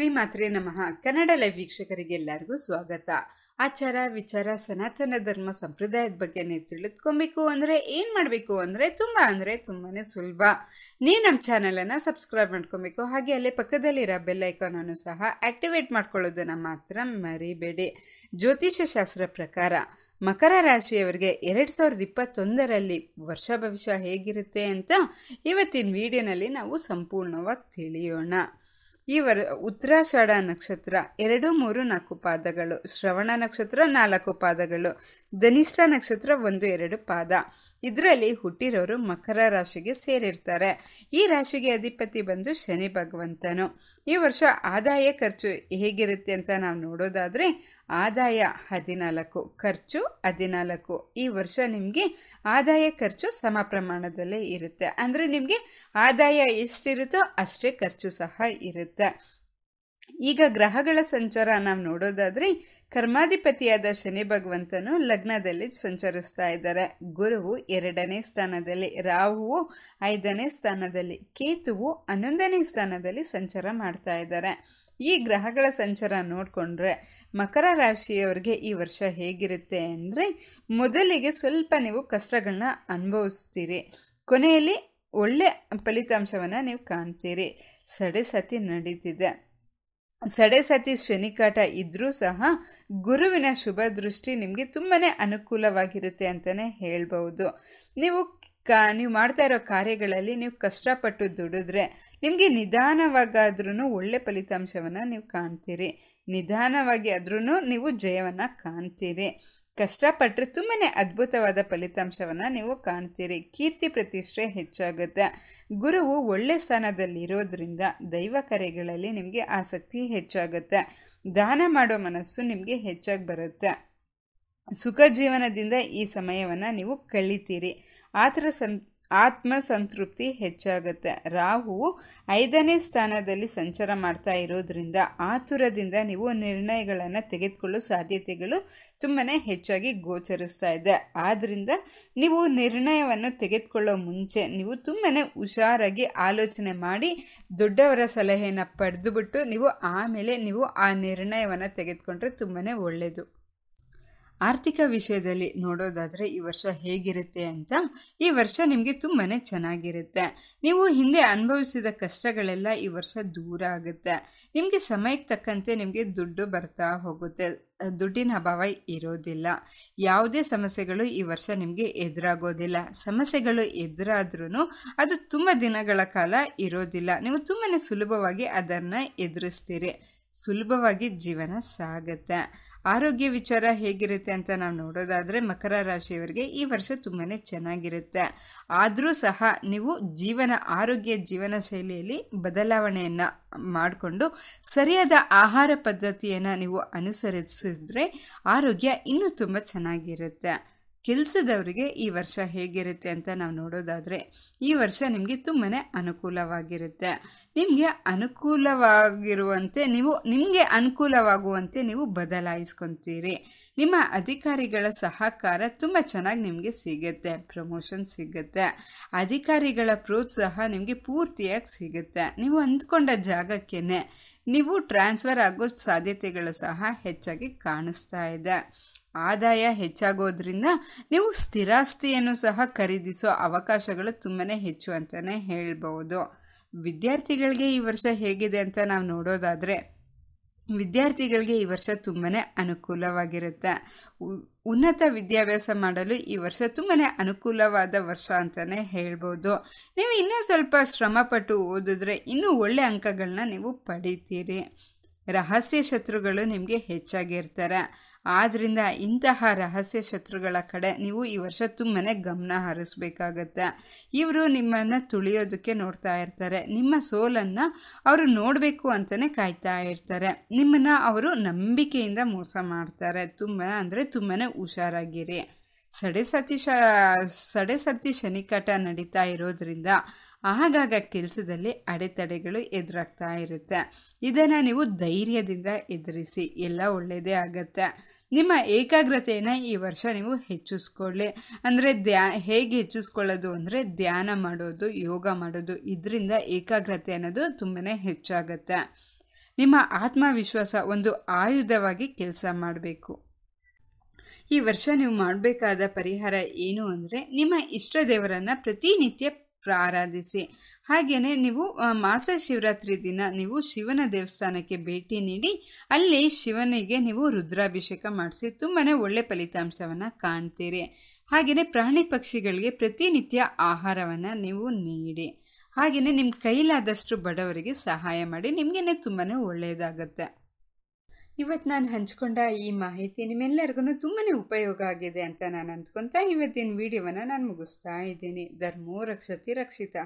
ಶ್ರೀಮಾತ್ರೆ ನಮಃ. ಕನ್ನಡ ಲೈವ್ ವೀಕ್ಷಕರಿಗೆಲ್ಲರಿಗೂ ಸ್ವಾಗತ. ಆಚಾರ, ವಿಚಾರ, ಸನಾತನ ಧರ್ಮ, ಸಂಪ್ರದಾಯದ ಬಗ್ಗೆ ನೀವು ತಿಳಿದುಕೊಬೇಕು ಅಂದರೆ ಏನು ಮಾಡಬೇಕು ಅಂದರೆ ತುಂಬ ಅಂದರೆ ತುಂಬಾ ಸುಲಭ. ನೀವು ನಮ್ಮ ಚಾನಲನ್ನು ಸಬ್ಸ್ಕ್ರೈಬ್ ಮಾಡ್ಕೊಬೇಕು. ಹಾಗೆ ಅಲ್ಲೇ ಪಕ್ಕದಲ್ಲಿರೋ ಬೆಲ್ ಐಕಾನನ್ನು ಸಹ ಆಕ್ಟಿವೇಟ್ ಮಾಡ್ಕೊಳ್ಳೋದನ್ನು ಮಾತ್ರ ಮರಿಬೇಡಿ. ಜ್ಯೋತಿಷ್ಯ ಶಾಸ್ತ್ರ ಪ್ರಕಾರ ಮಕರ ರಾಶಿಯವರಿಗೆ ಎರಡು ಸಾವಿರದ ಇಪ್ಪತ್ತೊಂದರಲ್ಲಿ ವರ್ಷ ಭವಿಷ್ಯ ಹೇಗಿರುತ್ತೆ ಅಂತ ಇವತ್ತಿನ ವಿಡಿಯೋನಲ್ಲಿ ನಾವು ಸಂಪೂರ್ಣವಾಗಿ ತಿಳಿಯೋಣ. ಈ ವರ ಉತ್ತರಾಷಾಢ ನಕ್ಷತ್ರ ಎರಡು ಮೂರು ನಾಲ್ಕು ಪಾದಗಳು ಶ್ರವಣ ನಕ್ಷತ್ರ ನಾಲ್ಕು ಪಾದಗಳು ಧನಿಷ್ಠ ನಕ್ಷತ್ರ ಒಂದು ಎರಡು ಪಾದ. ಇದರಲ್ಲಿ ಹುಟ್ಟಿರೋರು ಮಕರ ರಾಶಿಗೆ ಸೇರಿರ್ತಾರೆ. ಈ ರಾಶಿಗೆ ಅಧಿಪತಿ ಬಂದು ಶನಿ ಭಗವಂತನು. ಈ ವರ್ಷ ಆದಾಯ ಖರ್ಚು ಹೇಗಿರುತ್ತೆ ಅಂತ ನಾವು ನೋಡೋದಾದರೆ, ಆದಾಯ ಹದಿನಾಲ್ಕು, ಖರ್ಚು ಹದಿನಾಲ್ಕು. ಈ ವರ್ಷ ನಿಮಗೆ ಆದಾಯ ಖರ್ಚು ಸಮ ಪ್ರಮಾಣದಲ್ಲೇ ಇರುತ್ತೆ. ಅಂದರೆ ನಿಮಗೆ ಆದಾಯ ಎಷ್ಟಿರುತ್ತೋ ಅಷ್ಟೇ ಖರ್ಚು ಸಹ ಇರುತ್ತೆ. ಈಗ ಗ್ರಹಗಳ ಸಂಚಾರ ನಾವು ನೋಡೋದಾದ್ರೆ ಕರ್ಮಾಧಿಪತಿಯಾದ ಶನಿ ಭಗವಂತನು ಲಗ್ನದಲ್ಲಿ ಸಂಚರಿಸ್ತಾ ಇದ್ದಾರೆ. ಗುರುವು ಎರಡನೇ ಸ್ಥಾನದಲ್ಲಿ, ರಾಹುವು ಐದನೇ ಸ್ಥಾನದಲ್ಲಿ, ಕೇತುವು ಹನ್ನೊಂದನೇ ಸ್ಥಾನದಲ್ಲಿ ಸಂಚಾರ ಮಾಡ್ತಾ ಇದ್ದಾರೆ. ಈ ಗ್ರಹಗಳ ಸಂಚಾರ ನೋಡಿಕೊಂಡ್ರೆ ಮಕರ ರಾಶಿಯವರಿಗೆ ಈ ವರ್ಷ ಹೇಗಿರುತ್ತೆ ಅಂದರೆ ಮೊದಲಿಗೆ ಸ್ವಲ್ಪ ನೀವು ಕಷ್ಟಗಳನ್ನ ಅನುಭವಿಸ್ತೀರಿ. ಕೊನೆಯಲ್ಲಿ ಒಳ್ಳೆ ಫಲಿತಾಂಶವನ್ನು ನೀವು ಕಾಣ್ತೀರಿ. ಸಡೆಸತಿ ನಡೀತಿದೆ. ಸಡೆ ಸತಿ ಶನಿಕಾಟ ಇದ್ದರೂ ಸಹ ಗುರುವಿನ ಶುಭ ದೃಷ್ಟಿ ನಿಮಗೆ ತುಂಬಾ ಅನುಕೂಲವಾಗಿರುತ್ತೆ ಅಂತಲೇ ಹೇಳ್ಬೋದು ನೀವು ಕಾ, ನೀವು ಮಾಡ್ತಾ ಇರೋ ಕಾರ್ಯಗಳಲ್ಲಿ ನೀವು ಕಷ್ಟಪಟ್ಟು ದುಡಿದ್ರೆ ನಿಮಗೆ ನಿಧಾನವಾಗಾದ್ರೂ ಒಳ್ಳೆ ಫಲಿತಾಂಶವನ್ನು ನೀವು ಕಾಣ್ತೀರಿ. ನಿಧಾನವಾಗಿ ಆದ್ರೂ ನೀವು ಜಯವನ್ನು ಕಾಣ್ತೀರಿ. ಕಷ್ಟಪಟ್ಟರೆ ತುಂಬಾ ಅದ್ಭುತವಾದ ಫಲಿತಾಂಶವನ್ನು ನೀವು ಕಾಣ್ತೀರಿ. ಕೀರ್ತಿ ಪ್ರತಿಷ್ಠೆ ಹೆಚ್ಚಾಗುತ್ತೆ. ಗುರುವು ಒಳ್ಳೆ ಸ್ಥಾನದಲ್ಲಿರೋದ್ರಿಂದ ದೈವ ಕರೆಗಳಲ್ಲಿ ನಿಮಗೆ ಆಸಕ್ತಿ ಹೆಚ್ಚಾಗುತ್ತೆ. ದಾನ ಮಾಡೋ ಮನಸ್ಸು ನಿಮಗೆ ಹೆಚ್ಚಾಗಿ ಬರುತ್ತೆ. ಸುಖ ಜೀವನದಿಂದ ಈ ಸಮಯವನ್ನು ನೀವು ಕಳಿತೀರಿ. ಆ ಥರ ಸಂ ಆತ್ಮ ಸಂತೃಪ್ತಿ ಹೆಚ್ಚಾಗುತ್ತೆ. ರಾಹು ಐದನೇ ಸ್ಥಾನದಲ್ಲಿ ಸಂಚಾರ ಮಾಡ್ತಾ ಇರೋದ್ರಿಂದ ಆತುರದಿಂದ ನೀವು ನಿರ್ಣಯಗಳನ್ನು ತೆಗೆದುಕೊಳ್ಳೋ ಸಾಧ್ಯತೆಗಳು ತುಂಬಾ ಹೆಚ್ಚಾಗಿ ಗೋಚರಿಸ್ತಾ ಇದೆ. ಆದ್ದರಿಂದ ನೀವು ನಿರ್ಣಯವನ್ನು ತೆಗೆದುಕೊಳ್ಳೋ ಮುಂಚೆ ನೀವು ತುಂಬಾ ಹುಷಾರಾಗಿ ಆಲೋಚನೆ ಮಾಡಿ ದೊಡ್ಡವರ ಸಲಹೆಯನ್ನು ಪಡೆದುಬಿಟ್ಟು ನೀವು ಆಮೇಲೆ ನೀವು ಆ ನಿರ್ಣಯವನ್ನು ತೆಗೆದುಕೊಂಡ್ರೆ ತುಂಬಾ ಒಳ್ಳೆಯದು ಆರ್ಥಿಕ ವಿಷಯದಲ್ಲಿ ನೋಡೋದಾದರೆ ಈ ವರ್ಷ ಹೇಗಿರುತ್ತೆ ಅಂತ ಈ ವರ್ಷ ನಿಮಗೆ ತುಂಬಾ ಚೆನ್ನಾಗಿರುತ್ತೆ. ನೀವು ಹಿಂದೆ ಅನುಭವಿಸಿದ ಕಷ್ಟಗಳೆಲ್ಲ ಈ ವರ್ಷ ದೂರ ಆಗುತ್ತೆ. ನಿಮಗೆ ಸಮಯಕ್ಕೆ ತಕ್ಕಂತೆ ನಿಮಗೆ ದುಡ್ಡು ಬರ್ತಾ ಹೋಗುತ್ತೆ. ದುಡ್ಡಿನ ಅಭಾವ ಇರೋದಿಲ್ಲ. ಯಾವುದೇ ಸಮಸ್ಯೆಗಳು ಈ ವರ್ಷ ನಿಮಗೆ ಎದುರಾಗೋದಿಲ್ಲ. ಸಮಸ್ಯೆಗಳು ಎದುರಾದ್ರೂ ಅದು ತುಂಬ ದಿನಗಳ ಕಾಲ ಇರೋದಿಲ್ಲ. ನೀವು ತುಂಬಾ ಸುಲಭವಾಗಿ ಅದನ್ನು ಎದುರಿಸ್ತೀರಿ. ಸುಲಭವಾಗಿ ಜೀವನ ಸಾಗುತ್ತೆ. ಆರೋಗ್ಯ ವಿಚಾರ ಹೇಗಿರುತ್ತೆ ಅಂತ ನಾವು ನೋಡೋದಾದರೆ ಮಕರ ರಾಶಿಯವರಿಗೆ ಈ ವರ್ಷ ತುಂಬಾ ಚೆನ್ನಾಗಿರುತ್ತೆ. ಆದರೂ ಸಹ ನೀವು ಜೀವನ, ಆರೋಗ್ಯ ಜೀವನ ಶೈಲಿಯಲ್ಲಿ ಬದಲಾವಣೆಯನ್ನು ಮಾಡಿಕೊಂಡು ಸರಿಯಾದ ಆಹಾರ ಪದ್ಧತಿಯನ್ನು ನೀವು ಅನುಸರಿಸಿದ್ರೆ ಆರೋಗ್ಯ ಇನ್ನೂ ತುಂಬ ಚೆನ್ನಾಗಿರುತ್ತೆ. ಕೆಲಸದವರಿಗೆ ಈ ವರ್ಷ ಹೇಗಿರುತ್ತೆ ಅಂತ ನಾವು ನೋಡೋದಾದರೆ, ಈ ವರ್ಷ ನಿಮಗೆ ತುಂಬಾ ಅನುಕೂಲವಾಗಿರುತ್ತೆ. ನಿಮಗೆ ಅನುಕೂಲವಾಗಿರುವಂತೆ ನೀವು, ನಿಮಗೆ ಅನುಕೂಲವಾಗುವಂತೆ ನೀವು ಬದಲಾಯಿಸ್ಕೊತೀರಿ. ನಿಮ್ಮ ಅಧಿಕಾರಿಗಳ ಸಹಕಾರ ತುಂಬ ಚೆನ್ನಾಗಿ ನಿಮಗೆ ಸಿಗುತ್ತೆ, ಪ್ರಮೋಷನ್ ಸಿಗುತ್ತೆ. ಅಧಿಕಾರಿಗಳ ಪ್ರೋತ್ಸಾಹ ನಿಮಗೆ ಪೂರ್ತಿಯಾಗಿ ಸಿಗುತ್ತೆ. ನೀವು ಅಂದ್ಕೊಂಡ ಜಾಗಕ್ಕೇ ನೀವು ಟ್ರಾನ್ಸ್ಫರ್ ಆಗೋ ಸಾಧ್ಯತೆಗಳು ಸಹ ಹೆಚ್ಚಾಗಿ ಕಾಣಿಸ್ತಾ ಇದೆ. ಆದಾಯ ಹೆಚ್ಚಾಗೋದ್ರಿಂದ ನೀವು ಸ್ಥಿರಾಸ್ತಿಯನ್ನು ಸಹ ಖರೀದಿಸೋ ಅವಕಾಶಗಳು ತುಂಬಾ ಹೆಚ್ಚು ಅಂತಲೇ ಹೇಳ್ಬೋದು. ವಿದ್ಯಾರ್ಥಿಗಳಿಗೆ ಈ ವರ್ಷ ಹೇಗಿದೆ ಅಂತ ನಾವು ನೋಡೋದಾದರೆ, ವಿದ್ಯಾರ್ಥಿಗಳಿಗೆ ಈ ವರ್ಷ ತುಂಬಾ ಅನುಕೂಲವಾಗಿರುತ್ತೆ. ಉನ್ನತ ವಿದ್ಯಾಭ್ಯಾಸ ಮಾಡಲು ಈ ವರ್ಷ ತುಂಬಾ ಅನುಕೂಲವಾದ ವರ್ಷ ಅಂತಲೇ ಹೇಳ್ಬೋದು. ನೀವು ಇನ್ನೂ ಸ್ವಲ್ಪ ಶ್ರಮಪಟ್ಟು ಓದಿದ್ರೆ ಇನ್ನೂ ಒಳ್ಳೆ ಅಂಕಗಳನ್ನ ನೀವು ಪಡಿತೀರಿ. ರಹಸ್ಯ ಶತ್ರುಗಳು ನಿಮಗೆ ಹೆಚ್ಚಾಗಿರ್ತಾರೆ. ಆದ್ದರಿಂದ ಇಂತಹ ರಹಸ್ಯ ಶತ್ರುಗಳ ಕಡೆ ನೀವು ಈ ವರ್ಷ ತುಂಬನೇ ಗಮನ ಹರಿಸ್ಬೇಕಾಗತ್ತೆ. ಇವರು ನಿಮ್ಮನ್ನು ತುಳಿಯೋದಕ್ಕೆ ನೋಡ್ತಾ ಇರ್ತಾರೆ. ನಿಮ್ಮ ಸೋಲನ್ನು ಅವರು ನೋಡಬೇಕು ಅಂತಲೇ ಕಾಯ್ತಾ ಇರ್ತಾರೆ. ನಿಮ್ಮನ್ನು ಅವರು ನಂಬಿಕೆಯಿಂದ ಮೋಸ ಮಾಡ್ತಾರೆ. ತುಂಬ ಅಂದರೆ ತುಂಬಾ ಹುಷಾರಾಗಿರಿ. ಸಡೆ ಸತಿ ಶ ಸಡೆ ಶನಿಕಾಟ ನಡೀತಾ ಇರೋದ್ರಿಂದ ಆಗಾಗ ಕೆಲಸದಲ್ಲಿ ಅಡೆತಡೆಗಳು ಎದುರಾಗ್ತಾ ಇರುತ್ತೆ. ಇದನ್ನು ನೀವು ಧೈರ್ಯದಿಂದ ಎದುರಿಸಿ, ಎಲ್ಲ ಒಳ್ಳೆಯದೇ ಆಗುತ್ತೆ. ನಿಮ್ಮ ಏಕಾಗ್ರತೆಯನ್ನು ಈ ವರ್ಷ ನೀವು ಹೆಚ್ಚಿಸ್ಕೊಳ್ಳಿ. ಅಂದರೆ ಧ್ಯಾ ಹೇಗೆ ಹೆಚ್ಚಿಸ್ಕೊಳ್ಳೋದು ಅಂದರೆ ಧ್ಯಾನ ಮಾಡೋದು, ಯೋಗ ಮಾಡೋದು, ಇದರಿಂದ ಏಕಾಗ್ರತೆ ಅನ್ನೋದು ತುಂಬಾ ಹೆಚ್ಚಾಗತ್ತೆ. ನಿಮ್ಮ ಆತ್ಮವಿಶ್ವಾಸ ಒಂದು ಆಯುಧವಾಗಿ ಕೆಲಸ ಮಾಡಬೇಕು. ಈ ವರ್ಷ ನೀವು ಮಾಡಬೇಕಾದ ಪರಿಹಾರ ಏನು ಅಂದರೆ ನಿಮ್ಮ ಇಷ್ಟ ದೇವರನ್ನು ಪ್ರತಿನಿತ್ಯ ಪ್ರಾರಾಧಿಸಿ. ಹಾಗೆಯೇ ನೀವು ಮಾಸ ಶಿವರಾತ್ರಿ ದಿನ ನೀವು ಶಿವನ ದೇವಸ್ಥಾನಕ್ಕೆ ಭೇಟಿ ನೀಡಿ, ಅಲ್ಲಿ ಶಿವನಿಗೆ ನೀವು ರುದ್ರಾಭಿಷೇಕ ಮಾಡಿಸಿ ತುಂಬಾ ಒಳ್ಳೆ ಫಲಿತಾಂಶವನ್ನು ಕಾಣ್ತೀರಿ. ಹಾಗೆಯೇ ಪ್ರಾಣಿ ಪಕ್ಷಿಗಳಿಗೆ ಪ್ರತಿನಿತ್ಯ ಆಹಾರವನ್ನು ನೀವು ನೀಡಿ. ಹಾಗೆಯೇ ನಿಮ್ಮ ಕೈಲಾದಷ್ಟು ಬಡವರಿಗೆ ಸಹಾಯ ಮಾಡಿ, ನಿಮಗೇನೆ ತುಂಬಾ ಒಳ್ಳೆಯದಾಗತ್ತೆ. ಇವತ್ತು ನಾನು ಹಂಚ್ಕೊಂಡ ಈ ಮಾಹಿತಿ ನಿಮ್ಮೆಲ್ಲರಿಗೂ ತುಂಬಾ ಉಪಯೋಗ ಆಗಿದೆ ಅಂತ ನಾನು ಅಂದ್ಕೊತಾ ಇವತ್ತಿನ ವಿಡಿಯೋವನ್ನು ನಾನು ಮುಗಿಸ್ತಾ ಇದ್ದೀನಿ. ಧರ್ಮೋ ರಕ್ಷತಿ ರಕ್ಷಿತ.